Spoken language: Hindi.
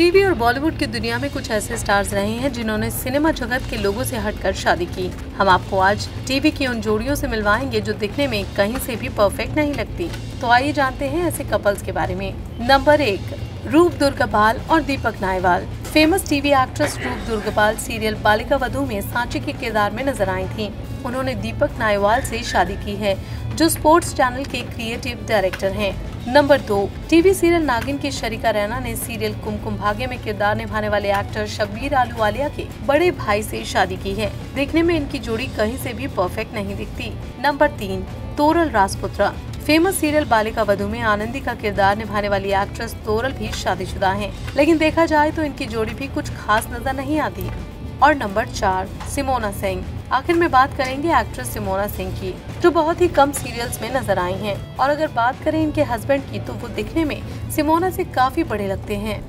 टीवी और बॉलीवुड की दुनिया में कुछ ऐसे स्टार्स रहे हैं जिन्होंने सिनेमा जगत के लोगों से हटकर शादी की। हम आपको आज टीवी की उन जोड़ियों से मिलवाएँगे जो दिखने में कहीं से भी परफेक्ट नहीं लगती। तो आइए जानते हैं ऐसे कपल्स के बारे में। नंबर एक, रूप दुर्गापाल और Deepak Naiwal. Famous TV actress Roop Durgapal serial बालिका वधु में सांची के किरदार में नज़र आई थी। उन्होंने दीपक नायवाल से शादी की है, जो स्पोर्ट्स चैनल के क्रिएटिव डायरेक्टर हैं। नंबर दो टीवी सीरियल नागिन की शरिका रैना ने सीरियल कुमकुम भाग्य में किरदार निभाने वाले एक्टर शब्बीर आलूवालिया के बड़े भाई से शादी की है। देखने में इनकी जोड़ी कहीं से भी परफेक्ट नहीं दिखती। नंबर तीन तोरल राजपुत्रा। फ़ेमस सीरियल बालिका वधु में आनंदी का किरदार निभाने वाली एक्ट्रेस तोरल भी शादीशुदा हैं, लेकिन देखा जाए तो इनकी जोड़ी भी कुछ खास नज़र नहीं आती। और नंबर चार, सिमोना सिंह। आखिर में बात करेंगे एक्ट्रेस सिमोना सिंह की, जो बहुत ही कम सीरियल्स में नज़र आई हैं। और अगर बात करें इनके हस्बैंड की तो वो दिखने में सिमोना से काफ़ी बड़े लगते हैं।